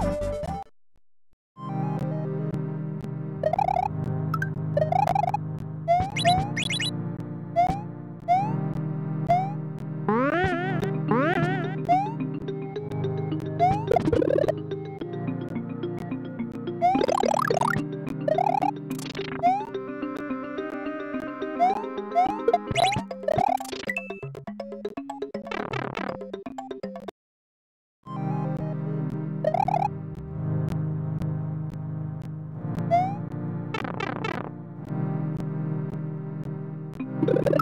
you you